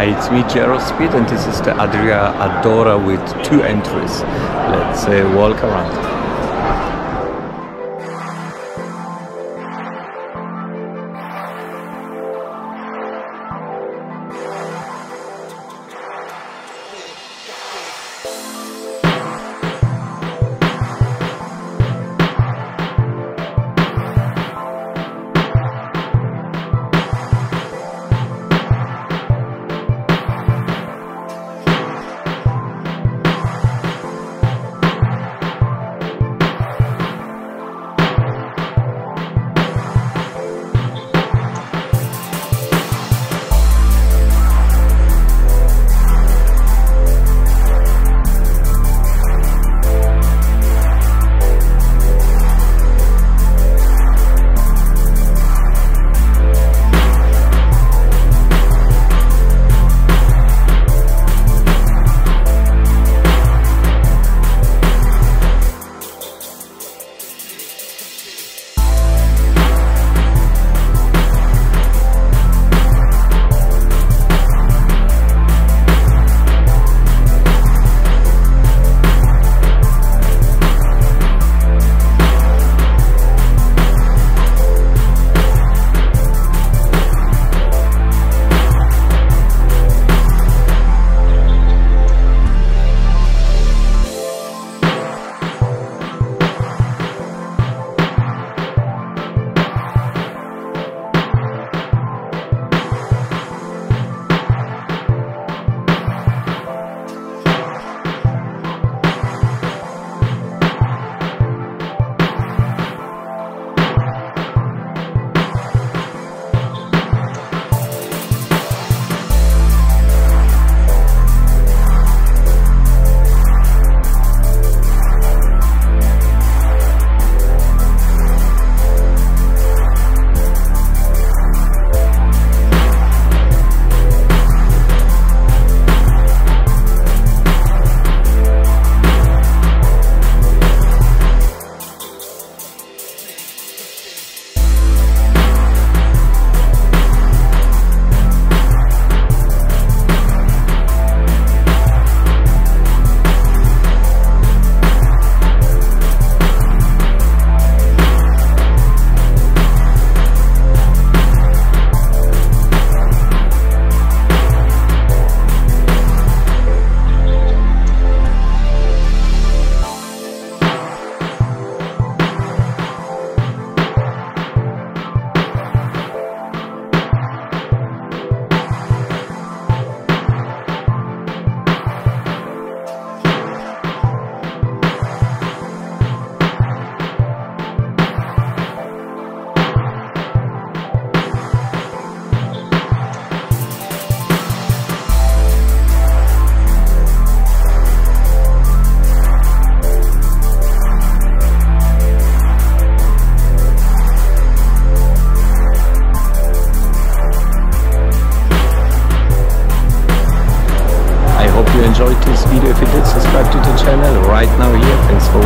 Hi, it's me, Jaro Speed, and this is the Adria Adora with two entries. Let's uh, walk around. Subscribe to the channel right now here. Thanks for.